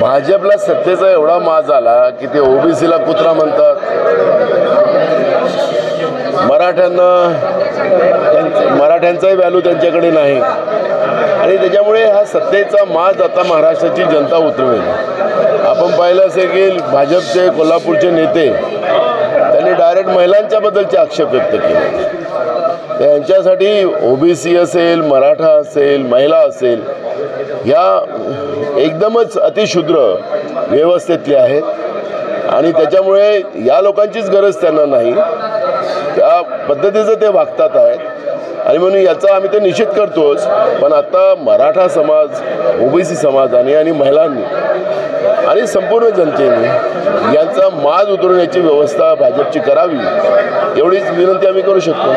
भाजपला सत्तेचा एवढा माज आला की ते ओबीसीला कुत्रा म्हणतात. मराठ्यांना मराठ्यांचाही व्हॅल्यू त्यांच्याकडे नाही. आणि त्याच्यामुळे हा सत्तेचा माज आता महाराष्ट्राची जनता उतरवेल. आपण पाहिलं असेल की भाजपचे कोल्हापूरचे नेते त्यांनी डायरेक्ट महिलांच्या बद्दलचे आक्षेप व्यक्त केले. त्यांच्यासाठी ओबीसी असेल मराठा असेल महिला असेल ह्या एकदमच अतिशूद्र व्यवस्थेतले आहेत. आणि त्याच्यामुळे या लोकांचीच गरज त्यांना नाही. त्या पद्धतीचं ते वागतात आहेत. आणि म्हणून याचा आम्ही ते निषेध करतोच. पण आता मराठा समाज ओबीसी समाजाने आणि महिलांनी आणि संपूर्ण जनतेने यांचा माज उतरवण्याची व्यवस्था भाजपची करावी एवढीच विनंती आम्ही करू शकतो.